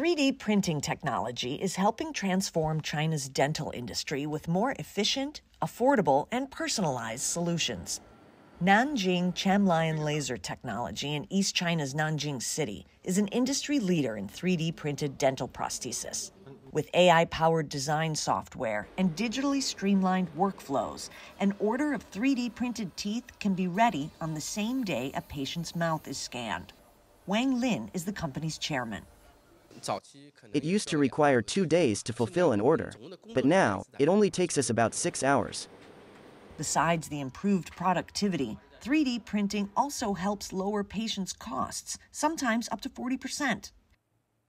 3D printing technology is helping transform China's dental industry with more efficient, affordable, and personalized solutions. Nanjing Chamlion Laser Technology in East China's Nanjing City is an industry leader in 3D printed dental prosthesis. With AI powered design software and digitally streamlined workflows, an order of 3D printed teeth can be ready on the same day a patient's mouth is scanned. Wang Lin is the company's chairman. It used to require two days to fulfill an order, but now it only takes us about six hours. Besides the improved productivity, 3D printing also helps lower patients' costs, sometimes up to 40%.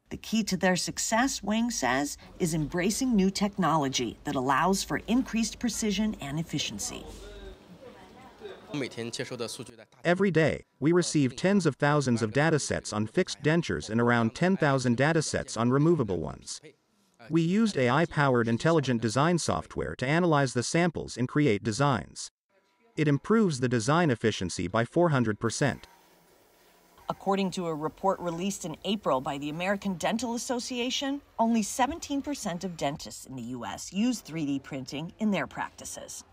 The key to their success, Wang says, is embracing new technology that allows for increased precision and efficiency. Every day, we receive tens of thousands of datasets on fixed dentures and around 10,000 datasets on removable ones. We used AI-powered intelligent design software to analyze the samples and create designs. It improves the design efficiency by 400%. According to a report released in April by the American Dental Association, only 17% of dentists in the U.S. use 3D printing in their practices.